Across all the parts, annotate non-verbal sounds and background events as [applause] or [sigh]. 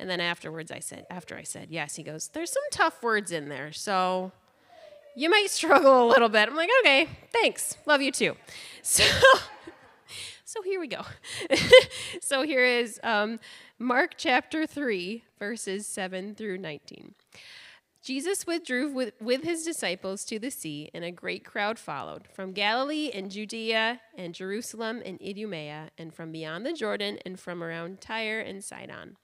And then afterwards, I said, after I said yes, he goes, There's some tough words in there. So you might [laughs] struggle a little bit. I'm like, Okay, thanks. Love you too. [laughs] So, so here we go. [laughs] so here is um, Mark chapter 3, verses 7 through 19. Jesus withdrew with, with his disciples to the sea, and a great crowd followed from Galilee and Judea and Jerusalem and Idumea, and from beyond the Jordan and from around Tyre and Sidon.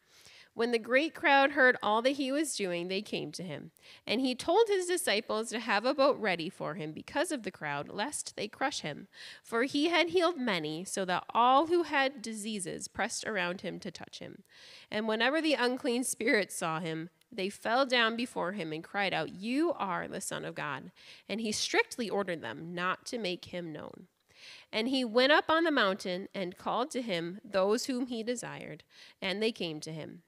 When the great crowd heard all that he was doing, they came to him. And he told his disciples to have a boat ready for him because of the crowd, lest they crush him. For he had healed many, so that all who had diseases pressed around him to touch him. And whenever the unclean spirits saw him, they fell down before him and cried out, You are the Son of God. And he strictly ordered them not to make him known. And he went up on the mountain and called to him those whom he desired, and they came to him.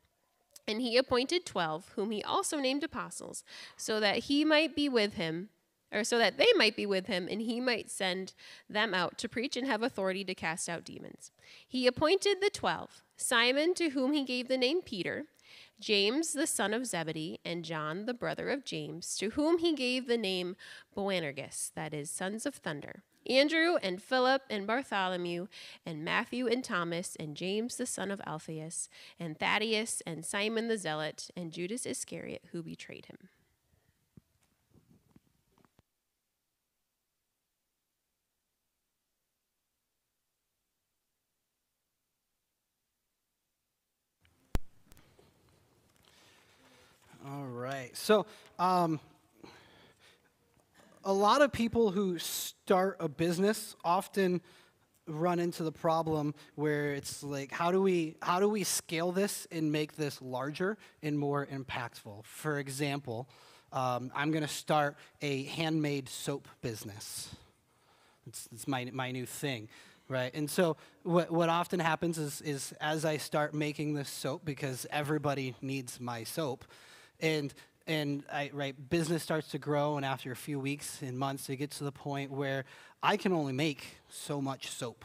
And he appointed twelve, whom he also named apostles, so that he might be with him, or so that they might be with him, and he might send them out to preach and have authority to cast out demons. He appointed the twelve Simon, to whom he gave the name Peter, James, the son of Zebedee, and John, the brother of James, to whom he gave the name Boanerges, that is, sons of thunder. Andrew and Philip and Bartholomew and Matthew and Thomas and James the son of Alphaeus and Thaddeus and Simon the Zealot and Judas Iscariot who betrayed him. All right. So, um, a lot of people who start a business often run into the problem where it's like how do we how do we scale this and make this larger and more impactful? For example um, i'm going to start a handmade soap business. It's, it's my, my new thing right? And so what, what often happens is, is as i start making this soap because everybody needs my soap and and I, right, business starts to grow, and after a few weeks and months, it gets to the point where I can only make so much soap,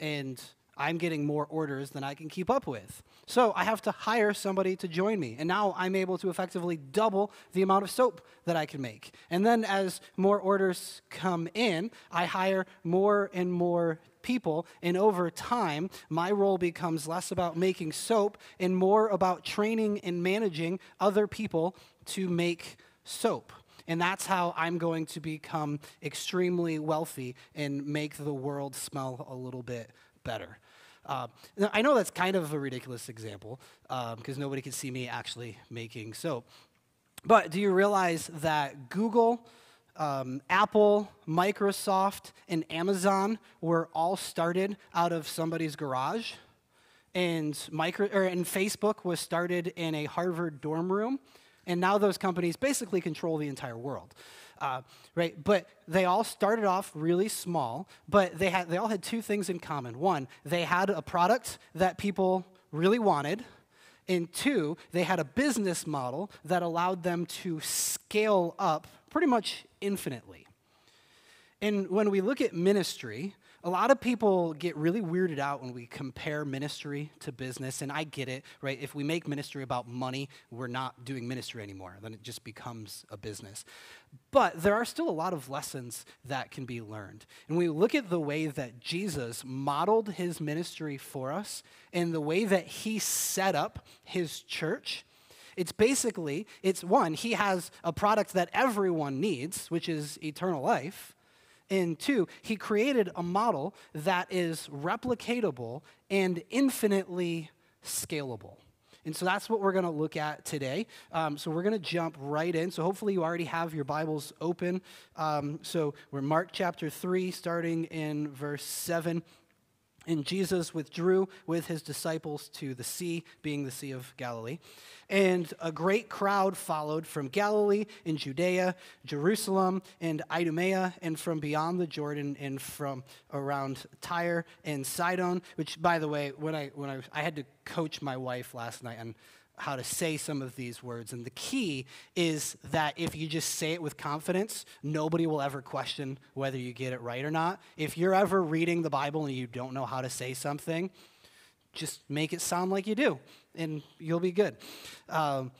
and I'm getting more orders than I can keep up with. So I have to hire somebody to join me, and now I'm able to effectively double the amount of soap that I can make. And then as more orders come in, I hire more and more people, and over time, my role becomes less about making soap and more about training and managing other people to make soap. And that's how I'm going to become extremely wealthy and make the world smell a little bit better. Uh, I know that's kind of a ridiculous example because um, nobody can see me actually making soap. But do you realize that Google um, Apple, Microsoft, and Amazon were all started out of somebody's garage. And, micro, or, and Facebook was started in a Harvard dorm room. And now those companies basically control the entire world. Uh, right? But they all started off really small, but they, had, they all had two things in common. One, they had a product that people really wanted, and two, they had a business model that allowed them to scale up pretty much infinitely. And when we look at ministry, a lot of people get really weirded out when we compare ministry to business, and I get it, right? If we make ministry about money, we're not doing ministry anymore. Then it just becomes a business. But there are still a lot of lessons that can be learned. And we look at the way that Jesus modeled his ministry for us and the way that he set up his church. It's basically, it's one, he has a product that everyone needs, which is eternal life. And two, he created a model that is replicatable and infinitely scalable. And so that's what we're going to look at today. Um, so we're going to jump right in. So hopefully you already have your Bibles open. Um, so we're Mark chapter 3, starting in verse 7. And Jesus withdrew with his disciples to the sea, being the Sea of Galilee. And a great crowd followed from Galilee and Judea, Jerusalem and Idumea, and from beyond the Jordan and from around Tyre and Sidon. Which, by the way, when I, when I, I had to coach my wife last night on how to say some of these words. And the key is that if you just say it with confidence, nobody will ever question whether you get it right or not. If you're ever reading the Bible and you don't know how to say something, just make it sound like you do. and you'll be good. Um,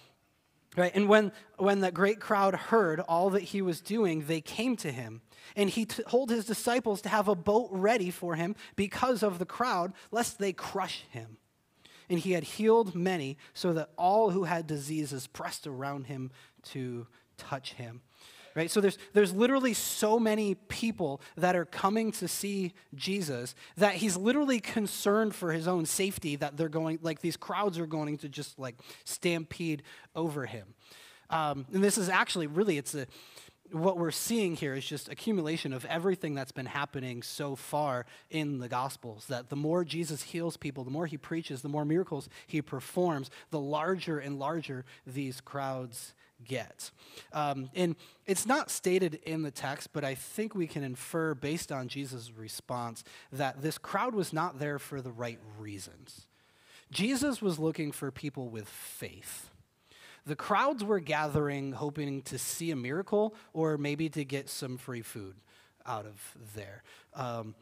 right? And when, when that great crowd heard all that he was doing, they came to him. And he t- told his disciples to have a boat ready for him because of the crowd, lest they crush him. And he had healed many, so that all who had diseases pressed around him to touch him right? So there's, there's literally so many people that are coming to see Jesus that he's literally concerned for his own safety that they're going, like these crowds are going to just like stampede over him. Um, and this is actually really, it's a, what we're seeing here is just accumulation of everything that's been happening so far in the gospels that the more jesus heals people the more he preaches the more miracles he performs the larger and larger these crowds get. Um, and it's not stated in the text, but I think we can infer based on Jesus' response that this crowd was not there for the right reasons. Jesus was looking for people with faith. The crowds were gathering hoping to see a miracle or maybe to get some free food out of there. Um,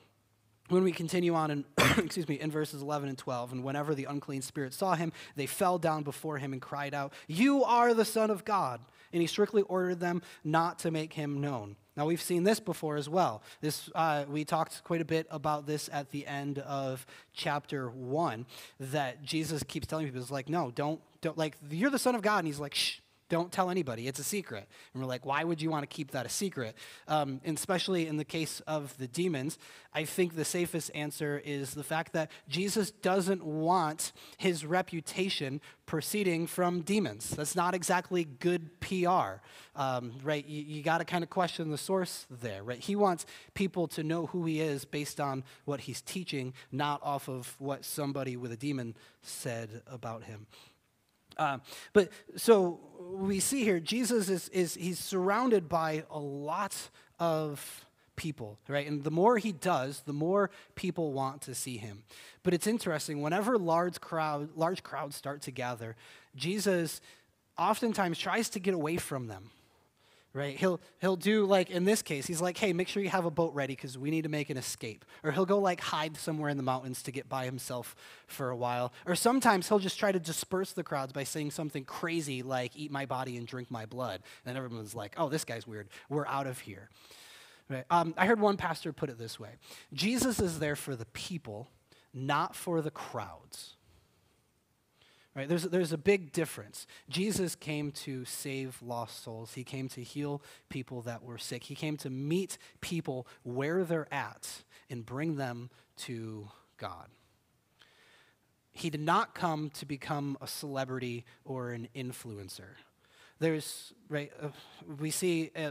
when we continue on in [coughs] excuse me in verses 11 and 12 and whenever the unclean spirit saw him they fell down before him and cried out you are the son of god and he strictly ordered them not to make him known now we've seen this before as well. This uh, we talked quite a bit about this at the end of chapter 1 that jesus keeps telling people it's like no don't don't like you're the son of god and he's like shh don't tell anybody. It's a secret. And we're like, why would you want to keep that a secret? Um, and especially in the case of the demons, I think the safest answer is the fact that Jesus doesn't want his reputation proceeding from demons. That's not exactly good PR, um, right? You, you got to kind of question the source there, right? He wants people to know who he is based on what he's teaching, not off of what somebody with a demon said about him. Uh, but so we see here, Jesus is, is he's surrounded by a lot of people, right? And the more he does, the more people want to see him. But it's interesting, whenever large crowd, large crowds start to gather, Jesus oftentimes tries to get away from them right? He'll, he'll do like in this case, he's like, hey, make sure you have a boat ready because we need to make an escape. Or he'll go like hide somewhere in the mountains to get by himself for a while. Or sometimes he'll just try to disperse the crowds by saying something crazy like, eat my body and drink my blood. And everyone's like, oh, this guy's weird. We're out of here. Right? Um, I heard one pastor put it this way Jesus is there for the people, not for the crowds. Right? There's, there's a big difference. Jesus came to save lost souls. He came to heal people that were sick. He came to meet people where they're at and bring them to God. He did not come to become a celebrity or an influencer. There's, right, uh, we see uh,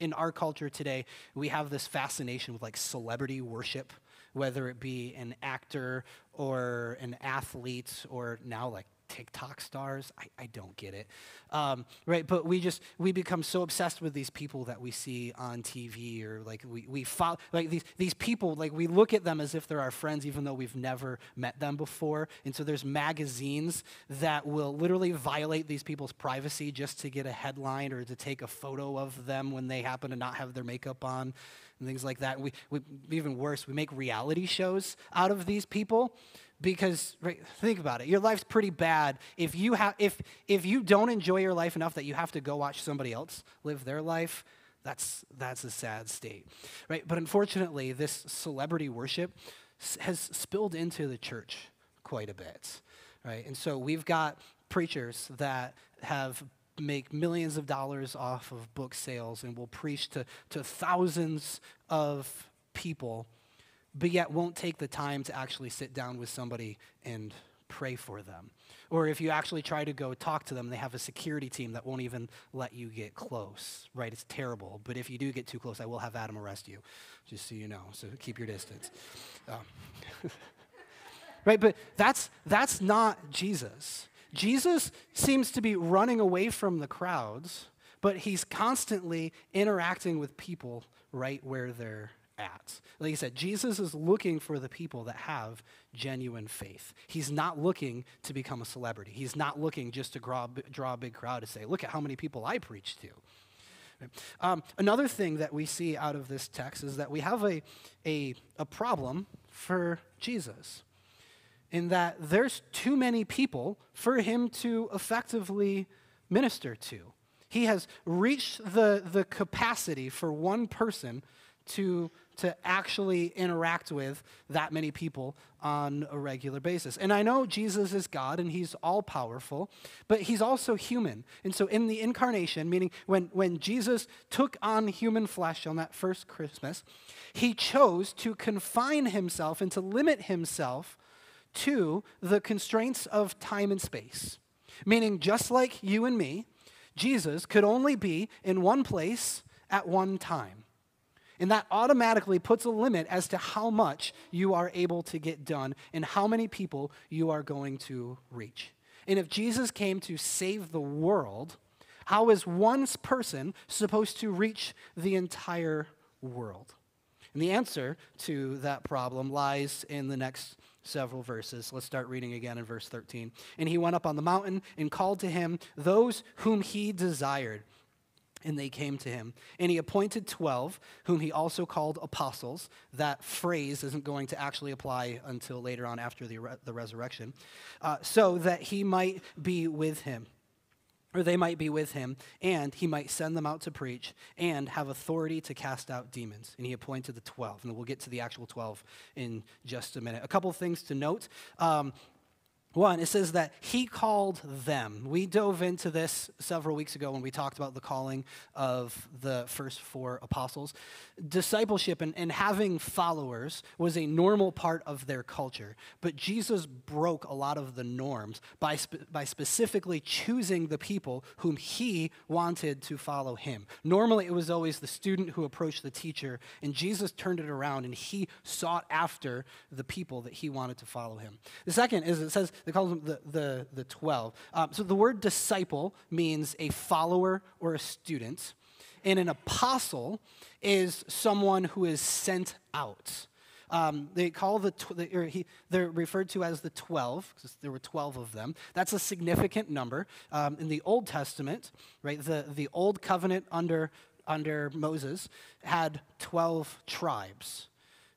in our culture today, we have this fascination with like celebrity worship, whether it be an actor or an athlete or now like TikTok stars. I, I don't get it. Um, right? But we just, we become so obsessed with these people that we see on TV or like we, we follow, like these, these people, like we look at them as if they're our friends even though we've never met them before. And so there's magazines that will literally violate these people's privacy just to get a headline or to take a photo of them when they happen to not have their makeup on and things like that. We, we, even worse, we make reality shows out of these people because right, think about it. Your life's pretty bad. If you have if if you don't enjoy your life enough that you have to go watch somebody else live their life that's that's a sad state right? But unfortunately this celebrity worship has spilled into the church quite a bit right? And so we've got preachers that have make millions of dollars off of book sales and will preach to, to thousands of people but yet won't take the time to actually sit down with somebody and pray for them. Or if you actually try to go talk to them, they have a security team that won't even let you get close, right? It's terrible. But if you do get too close, I will have Adam arrest you, just so you know. So keep your distance. Um, [laughs] right? But that's, that's not Jesus. Jesus seems to be running away from the crowds, but he's constantly interacting with people right where they're at. Like I said, Jesus is looking for the people that have genuine faith. He's not looking to become a celebrity. He's not looking just to draw, draw a big crowd to say, look at how many people I preach to. Um, another thing that we see out of this text is that we have a, a, a problem for Jesus. in that there's too many people for him to effectively minister to. He has reached the, the capacity for one person to, to actually interact with that many people on a regular basis. And I know Jesus is God and he's all powerful, but he's also human. And so in the incarnation, meaning when, when Jesus took on human flesh on that first Christmas, he chose to confine himself and to limit himself to the constraints of time and space. Meaning, just like you and me, Jesus could only be in one place at one time. And that automatically puts a limit as to how much you are able to get done and how many people you are going to reach. And if Jesus came to save the world, how is one person supposed to reach the entire world? And the answer to that problem lies in the next several verses. Let's start reading again in verse 13. And he went up on the mountain and called to him those whom he desired. And they came to him. And he appointed 12, whom he also called apostles. That phrase isn't going to actually apply until later on after the, re- the resurrection, uh, so that he might be with him or they might be with him, and he might send them out to preach and have authority to cast out demons. And he appointed the 12. And we'll get to the actual 12 in just a minute. A couple things to note. Um, one, it says that he called them. We dove into this several weeks ago when we talked about the calling of the first four apostles. Discipleship and, and having followers was a normal part of their culture, but Jesus broke a lot of the norms by, spe- by specifically choosing the people whom he wanted to follow him. Normally, it was always the student who approached the teacher, and Jesus turned it around and he sought after the people that he wanted to follow him. The second is it says, they call them the, the, the 12. Um, so the word disciple means a follower or a student. And an apostle is someone who is sent out. Um, they call the, tw- he, they're referred to as the 12 because there were 12 of them. That's a significant number. Um, in the Old Testament, right, the, the Old Covenant under, under Moses had 12 tribes.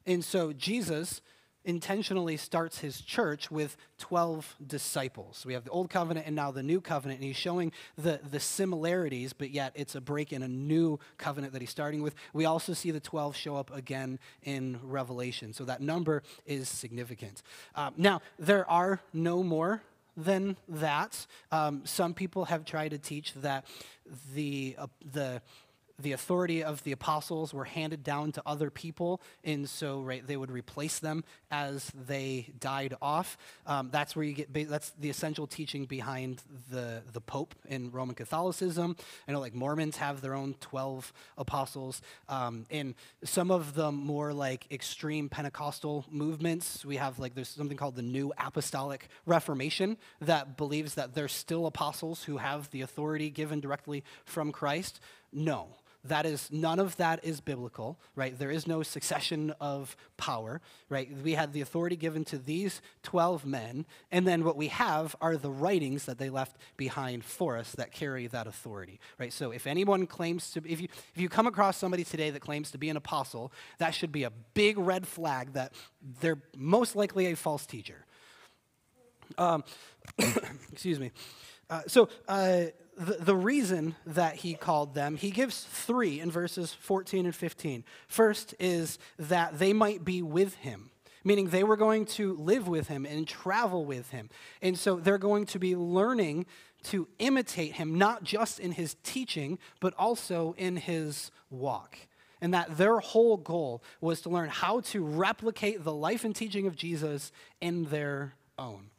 And so Jesus intentionally starts his church with 12 disciples. We have the old covenant and now the new covenant, and he's showing the, the similarities, but yet it's a break in a new covenant that he's starting with. We also see the 12 show up again in Revelation, so that number is significant. Um, now, there are no more than that. Um, some people have tried to teach that the, uh, the the authority of the apostles were handed down to other people, and so right, they would replace them as they died off. Um, that's where you get. That's the essential teaching behind the the Pope in Roman Catholicism. I know, like Mormons have their own twelve apostles, um, and some of the more like extreme Pentecostal movements. We have like there's something called the New Apostolic Reformation that believes that there's still apostles who have the authority given directly from Christ. No, that is, none of that is biblical, right? There is no succession of power, right? We had the authority given to these 12 men, and then what we have are the writings that they left behind for us that carry that authority, right? So if anyone claims to, if you, if you come across somebody today that claims to be an apostle, that should be a big red flag that they're most likely a false teacher. Um, [coughs] excuse me. Uh, so, uh, the, the reason that he called them, he gives three in verses 14 and 15. First is that they might be with him, meaning they were going to live with him and travel with him. And so they're going to be learning to imitate him, not just in his teaching, but also in his walk. And that their whole goal was to learn how to replicate the life and teaching of Jesus in their own.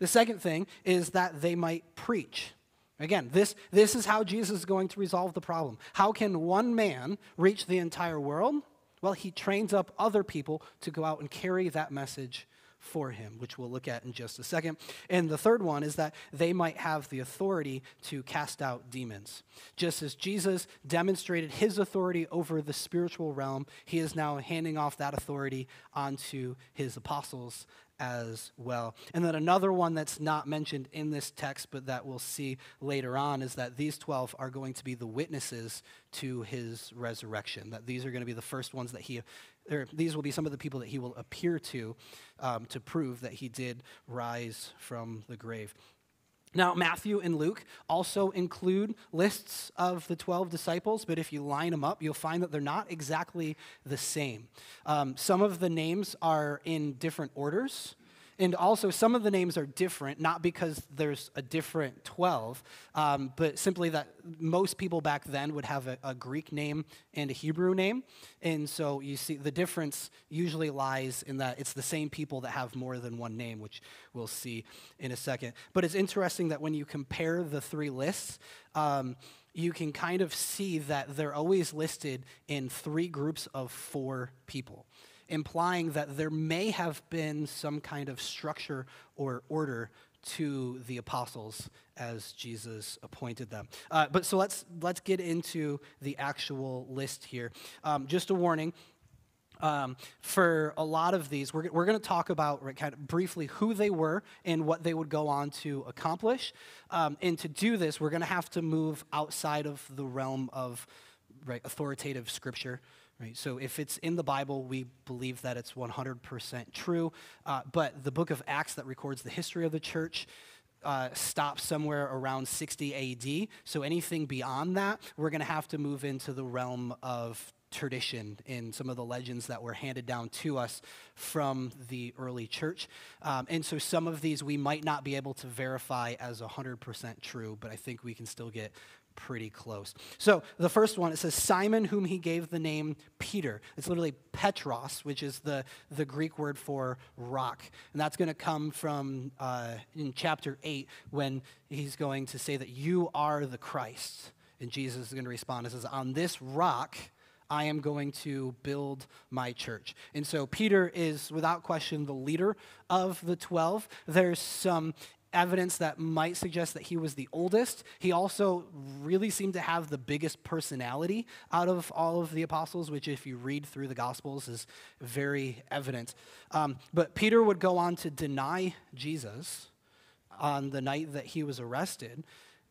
The second thing is that they might preach. Again, this, this is how Jesus is going to resolve the problem. How can one man reach the entire world? Well, he trains up other people to go out and carry that message for him, which we'll look at in just a second. And the third one is that they might have the authority to cast out demons. Just as Jesus demonstrated his authority over the spiritual realm, he is now handing off that authority onto his apostles as well. And then another one that's not mentioned in this text, but that we'll see later on, is that these 12 are going to be the witnesses to his resurrection. That these are going to be the first ones that he, or these will be some of the people that he will appear to um, to prove that he did rise from the grave. Now, Matthew and Luke also include lists of the 12 disciples, but if you line them up, you'll find that they're not exactly the same. Um, some of the names are in different orders. And also, some of the names are different, not because there's a different 12, um, but simply that most people back then would have a, a, Greek name and a Hebrew name. And so you see, the difference usually lies in that it's the same people that have more than one name, which we'll see in a second. But it's interesting that when you compare the three lists, um, you can kind of see that they're always listed in three groups of four people implying that there may have been some kind of structure or order to the apostles as Jesus appointed them. Uh, but so let's let's get into the actual list here. Um, just a warning. Um, for a lot of these, we're, we're going to talk about right, kind of briefly who they were and what they would go on to accomplish. Um, and to do this, we're going to have to move outside of the realm of right, authoritative scripture. Right? So if it's in the Bible, we believe that it's 100% true. Uh, but the book of Acts that records the history of the church uh, stops somewhere around 60 AD. So anything beyond that, we're going to have to move into the realm of tradition in some of the legends that were handed down to us from the early church. Um, and so some of these we might not be able to verify as 100% true, but I think we can still get pretty close. So the first one, it says Simon, whom he gave the name Peter. It's literally Petros, which is the, the Greek word for rock. And that's going to come from uh, in chapter 8 when he's going to say that you are the Christ. And Jesus is going to respond. It says, On this rock, I am going to build my church. And so Peter is, without question, the leader of the 12. There's some evidence that might suggest that he was the oldest. He also really seemed to have the biggest personality out of all of the apostles, which, if you read through the Gospels, is very evident. Um, but Peter would go on to deny Jesus on the night that he was arrested.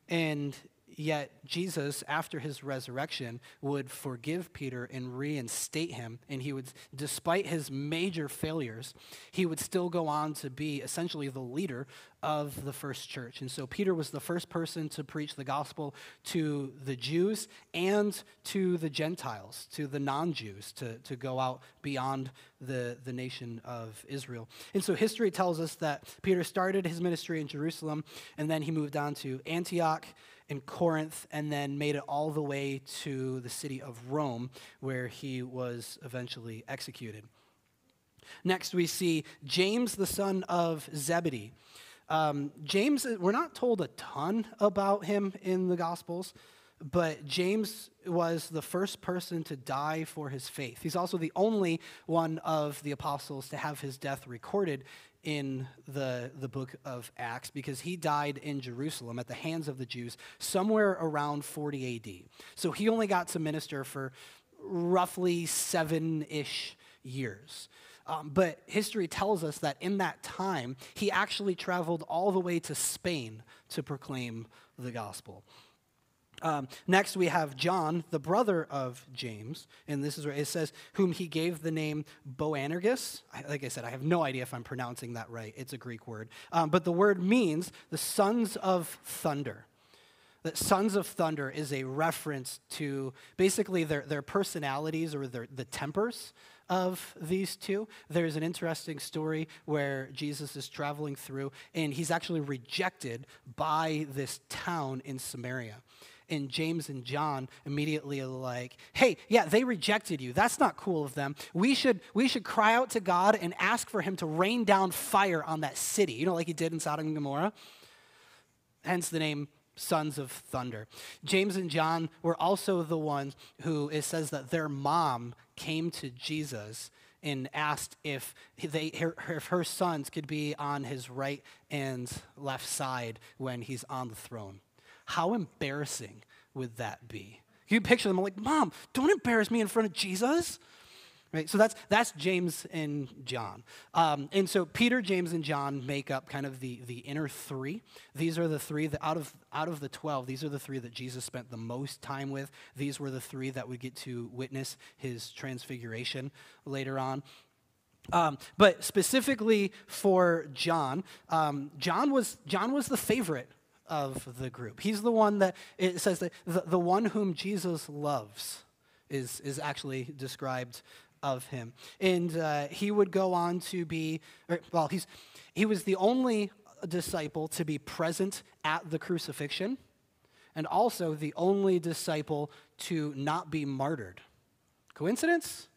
And Yet Jesus, after his resurrection, would forgive Peter and reinstate him. And he would, despite his major failures, he would still go on to be essentially the leader of the first church. And so Peter was the first person to preach the gospel to the Jews and to the Gentiles, to the non Jews, to, to go out beyond the, the nation of Israel. And so history tells us that Peter started his ministry in Jerusalem and then he moved on to Antioch in Corinth and then made it all the way to the city of Rome, where he was eventually executed. Next, we see James, the son of Zebedee. Um, James, we're not told a ton about him in the Gospels, but James was the first person to die for his faith. He's also the only one of the apostles to have his death recorded in the, the book of Acts because he died in Jerusalem at the hands of the Jews somewhere around 40 AD. So he only got to minister for roughly seven ish years. Um, but history tells us that in that time, he actually traveled all the way to Spain to proclaim the gospel. Um, next, we have John, the brother of James, and this is where it says, whom he gave the name Boanerges. Like I said, I have no idea if I'm pronouncing that right. It's a Greek word. Um, but the word means the sons of thunder. That sons of thunder is a reference to basically their, their personalities or their, the tempers of these two. There's an interesting story where Jesus is traveling through, and he's actually rejected by this town in Samaria and James and John immediately are like, hey, yeah, they rejected you. That's not cool of them. We should, we should cry out to God and ask for him to rain down fire on that city, you know, like he did in Sodom and Gomorrah. Hence the name sons of thunder. James and John were also the ones who it says that their mom came to Jesus and asked if they if her sons could be on his right and left side when he's on the throne. How embarrassing would that be? You picture them like, Mom, don't embarrass me in front of Jesus. Right, so that's that's James and John, um, and so Peter, James, and John make up kind of the the inner three. These are the three that out of out of the twelve, these are the three that Jesus spent the most time with. These were the three that would get to witness his transfiguration later on. Um, but specifically for John, um, John was John was the favorite of the group. He's the one that it says that the, the one whom Jesus loves is is actually described of him. And uh, he would go on to be, or, well, he's, he was the only disciple to be present at the crucifixion and also the only disciple to not be martyred. Coincidence?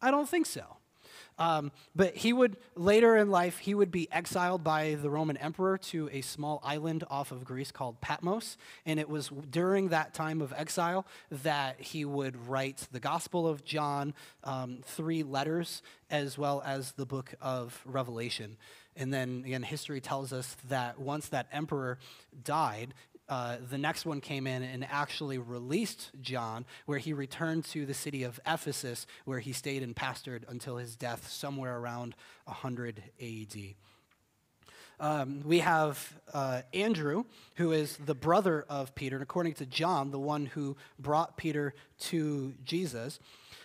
I don't think so. Um, but he would, later in life, he would be exiled by the Roman emperor to a small island off of Greece called Patmos. And it was during that time of exile that he would write the Gospel of John, um, three letters, as well as the book of Revelation. And then again, history tells us that once that emperor died, uh, the next one came in and actually released John, where he returned to the city of Ephesus, where he stayed and pastored until his death somewhere around 100 AD. Um, we have uh, Andrew, who is the brother of Peter, and according to John, the one who brought Peter to Jesus.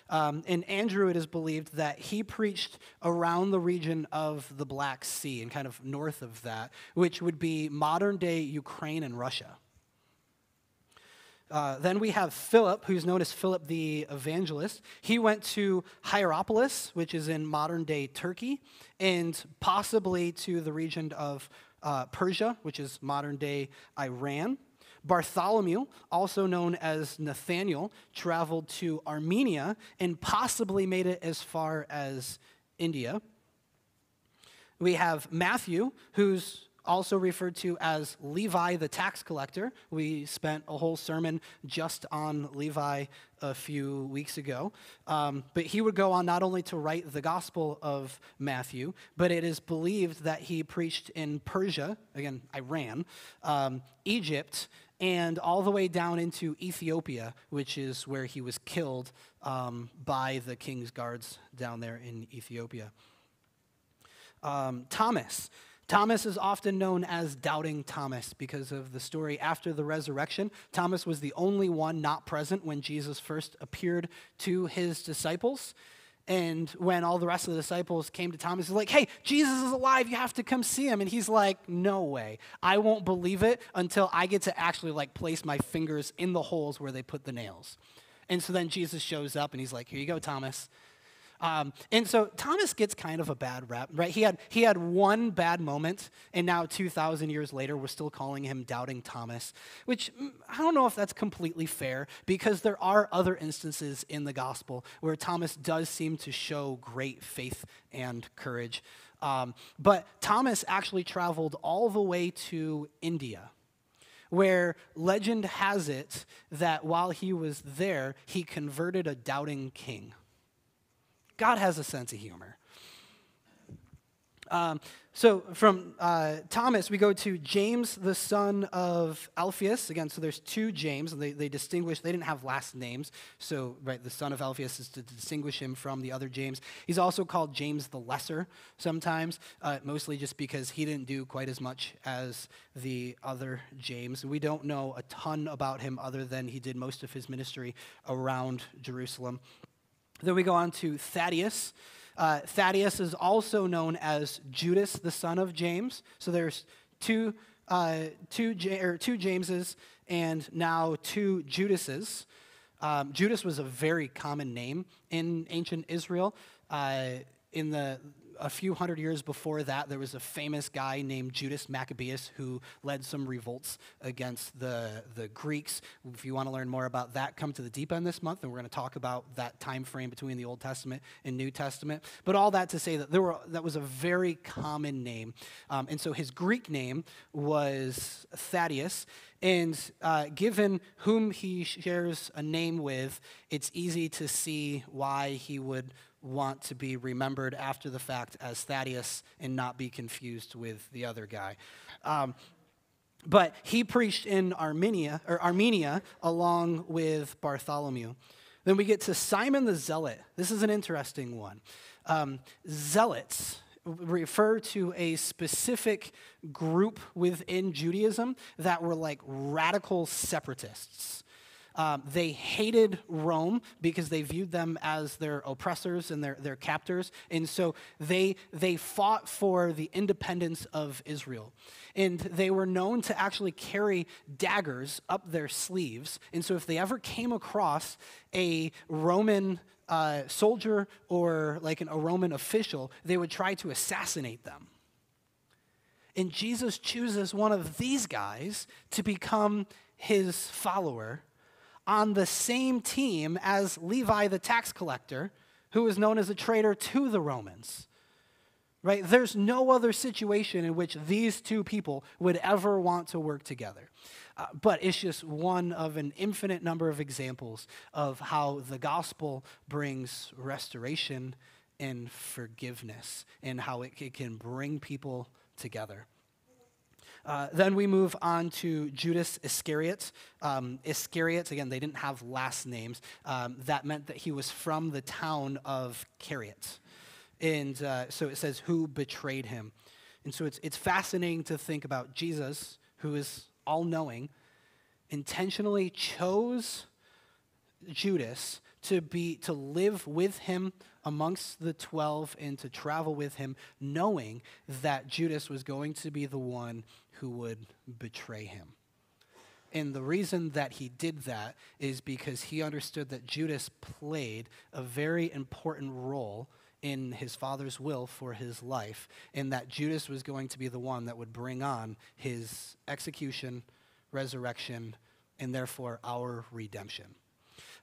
Um, and Andrew, it is believed that he preached around the region of the Black Sea and kind of north of that, which would be modern day Ukraine and Russia. Uh, then we have Philip, who's known as Philip the Evangelist. He went to Hierapolis, which is in modern day Turkey, and possibly to the region of uh, Persia, which is modern day Iran. Bartholomew, also known as Nathaniel, traveled to Armenia and possibly made it as far as India. We have Matthew, who's also referred to as Levi the tax collector. We spent a whole sermon just on Levi a few weeks ago. Um, but he would go on not only to write the Gospel of Matthew, but it is believed that he preached in Persia, again, Iran, um, Egypt, and all the way down into Ethiopia, which is where he was killed um, by the king's guards down there in Ethiopia. Um, Thomas. Thomas is often known as Doubting Thomas because of the story after the resurrection. Thomas was the only one not present when Jesus first appeared to his disciples. And when all the rest of the disciples came to Thomas, he's like, hey, Jesus is alive. You have to come see him. And he's like, no way. I won't believe it until I get to actually like place my fingers in the holes where they put the nails. And so then Jesus shows up and he's like, here you go, Thomas. Um, and so Thomas gets kind of a bad rap, right? He had, he had one bad moment, and now 2,000 years later, we're still calling him Doubting Thomas, which mm, I don't know if that's completely fair because there are other instances in the gospel where Thomas does seem to show great faith and courage. Um, but Thomas actually traveled all the way to India where legend has it that while he was there, he converted a doubting king. God has a sense of humor. Um, so from uh, Thomas, we go to James, the son of Alphaeus. Again, so there's two James, and they, they distinguish, they didn't have last names. So, right, the son of Alphaeus is to distinguish him from the other James. He's also called James the Lesser sometimes, uh, mostly just because he didn't do quite as much as the other James. We don't know a ton about him other than he did most of his ministry around Jerusalem. Then we go on to Thaddeus. Uh, Thaddeus is also known as Judas, the son of James. So there's two, uh, two, or two Jameses and now two Judases. Um, Judas was a very common name in ancient Israel. Uh, in the a few hundred years before that, there was a famous guy named Judas Maccabeus who led some revolts against the, the Greeks. If you want to learn more about that, come to the deep end this month, and we're going to talk about that time frame between the Old Testament and New Testament. But all that to say that there were, that was a very common name. Um, and so his Greek name was Thaddeus. And uh, given whom he shares a name with, it's easy to see why he would want to be remembered after the fact as Thaddeus and not be confused with the other guy. Um, but he preached in Armenia, or Armenia along with Bartholomew. Then we get to Simon the Zealot. This is an interesting one. Um, zealots refer to a specific group within Judaism that were like radical separatists. Um, they hated Rome because they viewed them as their oppressors and their, their captors. And so they, they fought for the independence of Israel. And they were known to actually carry daggers up their sleeves. And so if they ever came across a Roman uh, soldier or like an, a Roman official, they would try to assassinate them. And Jesus chooses one of these guys to become his follower on the same team as Levi the tax collector, who was known as a traitor to the Romans. Right? There's no other situation in which these two people would ever want to work together. Uh, but it's just one of an infinite number of examples of how the gospel brings restoration and forgiveness and how it, it can bring people together. Uh, then we move on to Judas Iscariot. Um, Iscariot, again, they didn't have last names. Um, that meant that he was from the town of Cariot. And uh, so it says, who betrayed him. And so it's, it's fascinating to think about Jesus, who is all knowing, intentionally chose Judas to be to live with him amongst the 12 and to travel with him knowing that Judas was going to be the one who would betray him. And the reason that he did that is because he understood that Judas played a very important role in his father's will for his life, and that Judas was going to be the one that would bring on his execution, resurrection, and therefore our redemption.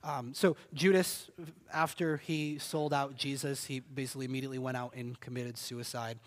Um, so Judas, after he sold out Jesus, he basically immediately went out and committed suicide.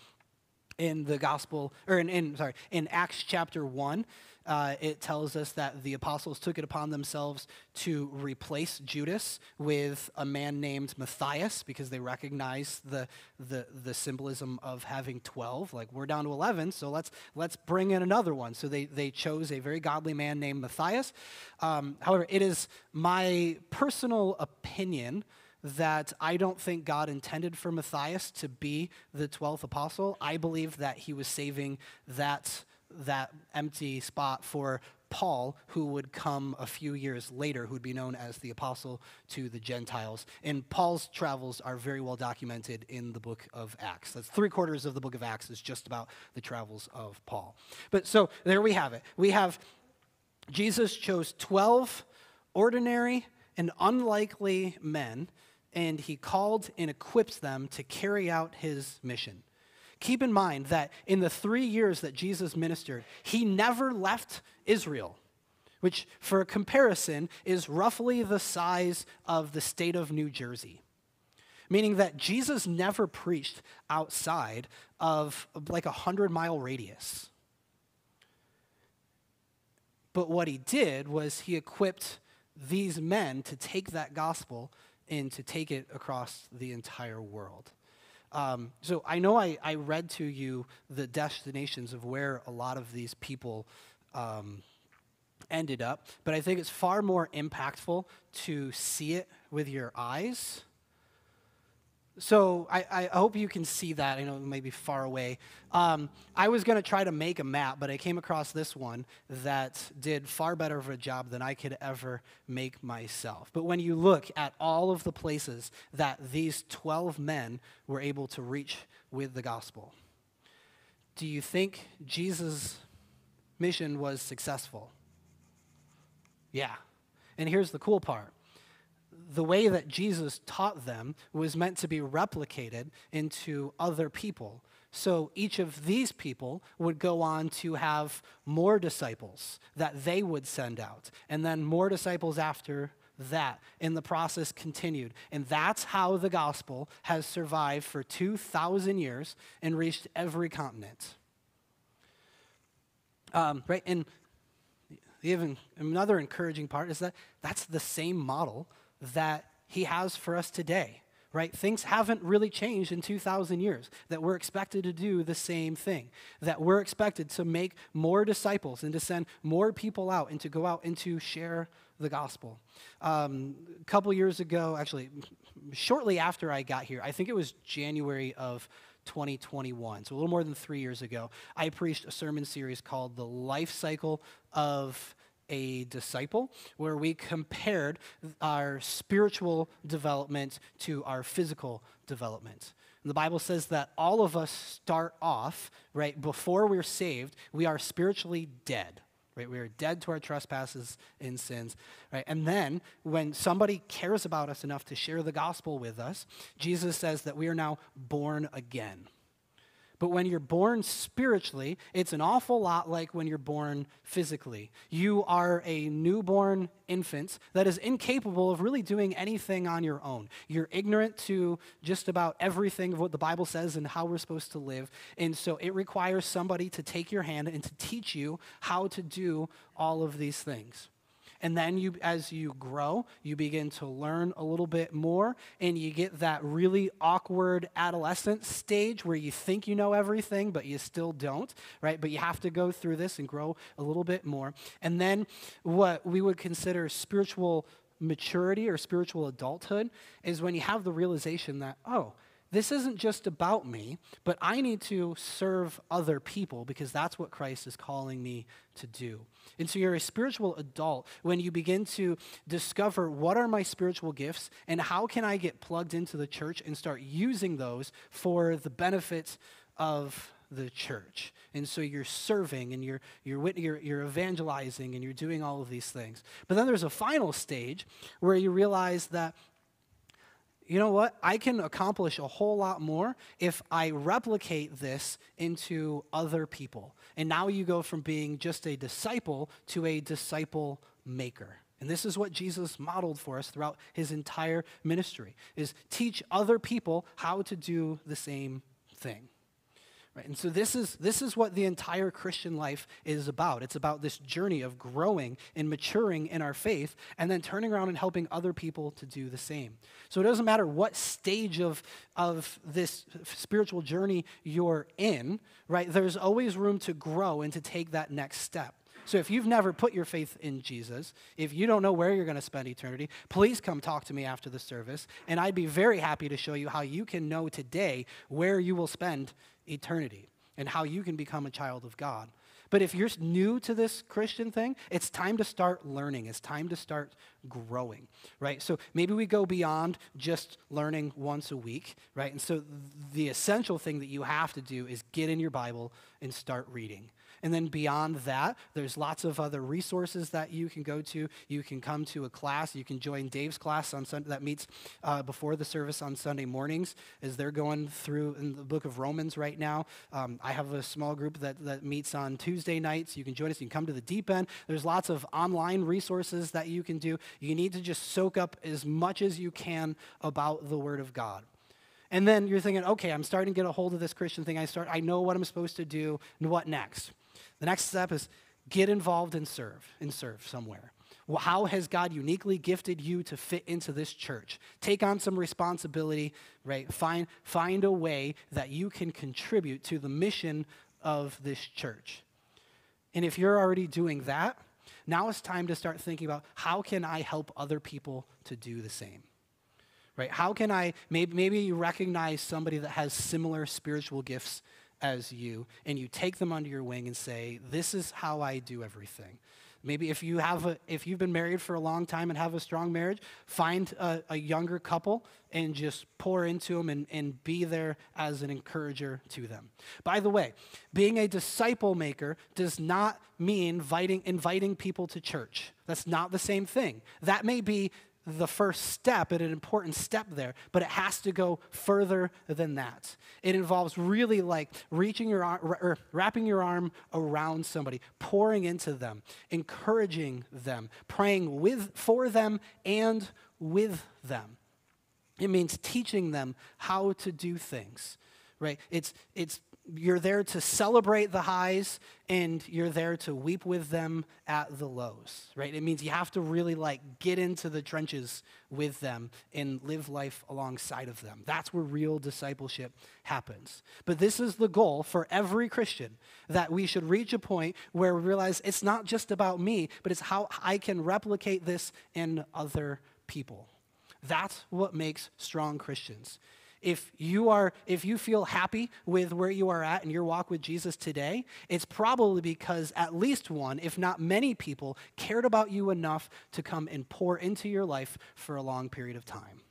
In the gospel, or in, in sorry, in Acts chapter 1, uh, it tells us that the apostles took it upon themselves to replace Judas with a man named Matthias because they recognized the, the, the symbolism of having 12. Like, we're down to 11, so let's, let's bring in another one. So they, they chose a very godly man named Matthias. Um, however, it is my personal opinion that I don't think God intended for Matthias to be the 12th apostle. I believe that he was saving that, that empty spot for Paul, who would come a few years later, who would be known as the apostle to the Gentiles. And Paul's travels are very well documented in the book of Acts. That's three quarters of the book of Acts is just about the travels of Paul. But so there we have it. We have Jesus chose 12 ordinary and unlikely men and he called and equips them to carry out his mission. Keep in mind that in the three years that Jesus ministered, he never left Israel, which, for comparison, is roughly the size of the state of New Jersey. Meaning that Jesus never preached outside of like a hundred mile radius. But what he did was he equipped these men to take that gospel and to take it across the entire world. Um, so I know I, I read to you the destinations of where a lot of these people um, ended up, but I think it's far more impactful to see it with your eyes so I, I, hope you can see that. I know it may be far away. Um, I was going to try to make a map, but I came across this one that did far better of a job than I could ever make myself. But when you look at all of the places that these 12 men were able to reach with the gospel, do you think Jesus' mission was successful? Yeah. And here's the cool part the way that Jesus taught them was meant to be replicated into other people. So each of these people would go on to have more disciples that they would send out, and then more disciples after that. And the process continued. And that's how the gospel has survived for 2,000 years and reached every continent. Um, right? And even another encouraging part is that that's the same model that he has for us today. right? Things haven't really changed in 2,000 years, that we're expected to do the same thing, that we're expected to make more disciples and to send more people out and to go out and to share the gospel. Um, a couple years ago, actually, shortly after I got here, I think it was January of 2021, so a little more than three years ago, I preached a sermon series called The Life Cycle of a disciple, where we compared our spiritual development to our physical development. And the Bible says that all of us start off, right, before we're saved, we are spiritually dead. Right, we are dead to our trespasses and sins. Right? And then when somebody cares about us enough to share the gospel with us, Jesus says that we are now born again. But when you're born spiritually, it's an awful lot like when you're born physically. You are a newborn infant that is incapable of really doing anything on your own. You're ignorant to just about everything of what the Bible says and how we're supposed to live. And so it requires somebody to take your hand and to teach you how to do all of these things. And then you, as you grow, you begin to learn a little bit more, and you get that really awkward adolescent stage where you think you know everything, but you still don't, right? But you have to go through this and grow a little bit more. And then what we would consider spiritual maturity or spiritual adulthood is when you have the realization that, oh, this isn't just about me, but I need to serve other people because that's what Christ is calling me to do. And so you're a spiritual adult when you begin to discover what are my spiritual gifts and how can I get plugged into the church and start using those for the benefits of the church. And so you're serving and you're, you're, you're, you're evangelizing and you're doing all of these things. But then there's a final stage where you realize that you know what? I can accomplish a whole lot more if I replicate this into other people. And now you go from being just a disciple to a disciple maker. And this is what Jesus modeled for us throughout his entire ministry is teach other people how to do the same thing. Right? And so this is, this is what the entire Christian life is about. It's about this journey of growing and maturing in our faith and then turning around and helping other people to do the same. So it doesn't matter what stage of, of this spiritual journey you're in, right? There's always room to grow and to take that next step. So if you've never put your faith in Jesus, if you don't know where you're going to spend eternity, please come talk to me after the service, and I'd be very happy to show you how you can know today where you will spend eternity and how you can become a child of God. But if you're new to this Christian thing, it's time to start learning. It's time to start growing, right? So maybe we go beyond just learning once a week, right? And so the essential thing that you have to do is get in your Bible and start reading. And then beyond that, there's lots of other resources that you can go to. You can come to a class. You can join Dave's class on Sunday that meets uh, before the service on Sunday mornings as they're going through in the book of Romans right now. Um, I have a small group that, that meets on Tuesday nights. You can join us. You can come to the deep end. There's lots of online resources that you can do. You need to just soak up as much as you can about the Word of God. And then you're thinking, okay, I'm starting to get a hold of this Christian thing. I start, I know what I'm supposed to do, and what next? The next step is get involved and serve, and serve somewhere. How has God uniquely gifted you to fit into this church? Take on some responsibility, right? Find, find a way that you can contribute to the mission of this church. And if you're already doing that, now it's time to start thinking about how can I help other people to do the same? Right? How can I maybe maybe you recognize somebody that has similar spiritual gifts as you and you take them under your wing and say, This is how I do everything. Maybe if you have a, if you've been married for a long time and have a strong marriage, find a, a younger couple and just pour into them and, and be there as an encourager to them. By the way, being a disciple maker does not mean inviting, inviting people to church. That's not the same thing. That may be the first step and an important step there, but it has to go further than that. It involves really like reaching your arm, or wrapping your arm around somebody, pouring into them, encouraging them, praying with for them and with them. It means teaching them how to do things, right? It's it's you're there to celebrate the highs and you're there to weep with them at the lows, right? It means you have to really like get into the trenches with them and live life alongside of them. That's where real discipleship happens. But this is the goal for every Christian that we should reach a point where we realize it's not just about me, but it's how I can replicate this in other people. That's what makes strong Christians. If you are if you feel happy with where you are at in your walk with Jesus today, it's probably because at least one, if not many people cared about you enough to come and pour into your life for a long period of time.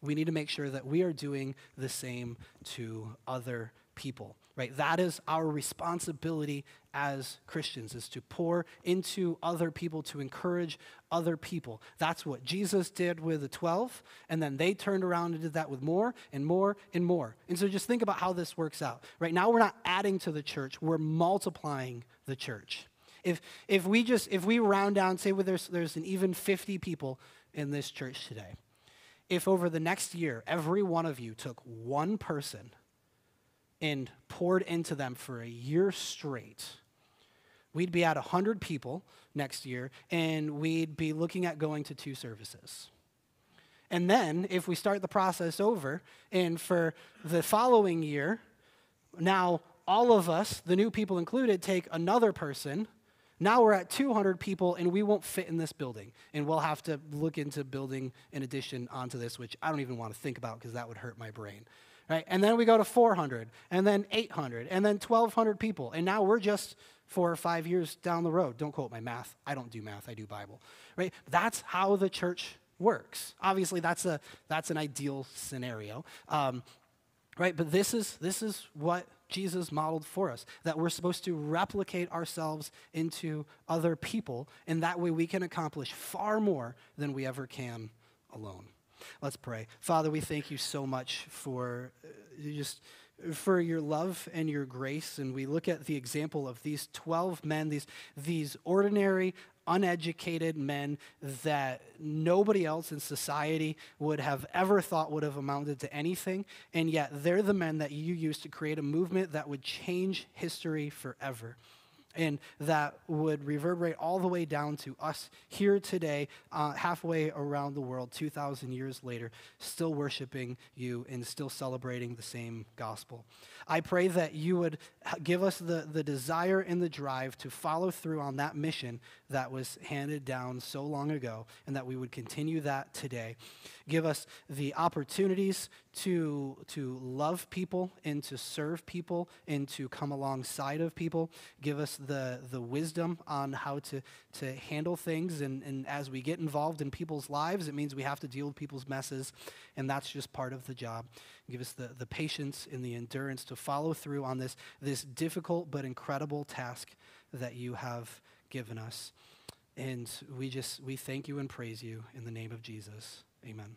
We need to make sure that we are doing the same to other people right that is our responsibility as christians is to pour into other people to encourage other people. That's what jesus did with the 12 and then they turned around and did that with more and more and more. And so just think about how this works out. Right now we're not adding to the church we're multiplying the church. If if we just if we round down say well, there's there's an even 50 people in this church today. If over the next year every one of you took one person and poured into them for a year straight, we'd be at 100 people next year and we'd be looking at going to two services. And then, if we start the process over, and for the following year, now all of us, the new people included, take another person. Now we're at 200 people, and we won't fit in this building. And we'll have to look into building an addition onto this, which I don't even want to think about because that would hurt my brain right? And then we go to 400, and then 800, and then 1,200 people. And now we're just four or five years down the road. Don't quote my math. I don't do math, I do Bible, right? That's how the church works. Obviously, that's, a, that's an ideal scenario, um, right? But this is, this is what Jesus modeled for us that we're supposed to replicate ourselves into other people, and that way we can accomplish far more than we ever can alone. Let's pray. Father, we thank you so much for uh, just for your love and your grace and we look at the example of these 12 men these these ordinary uneducated men that nobody else in society would have ever thought would have amounted to anything and yet they're the men that you used to create a movement that would change history forever and that would reverberate all the way down to us here today, uh, halfway around the world, 2,000 years later, still worshiping you and still celebrating the same gospel. I pray that you would give us the, the desire and the drive to follow through on that mission that was handed down so long ago, and that we would continue that today. Give us the opportunities to, to love people and to serve people and to come alongside of people. Give us the, the wisdom on how to, to handle things. And, and as we get involved in people's lives, it means we have to deal with people's messes, and that's just part of the job. Give us the, the patience and the endurance to follow through on this, this difficult but incredible task that you have given us. And we just, we thank you and praise you in the name of Jesus. Amen.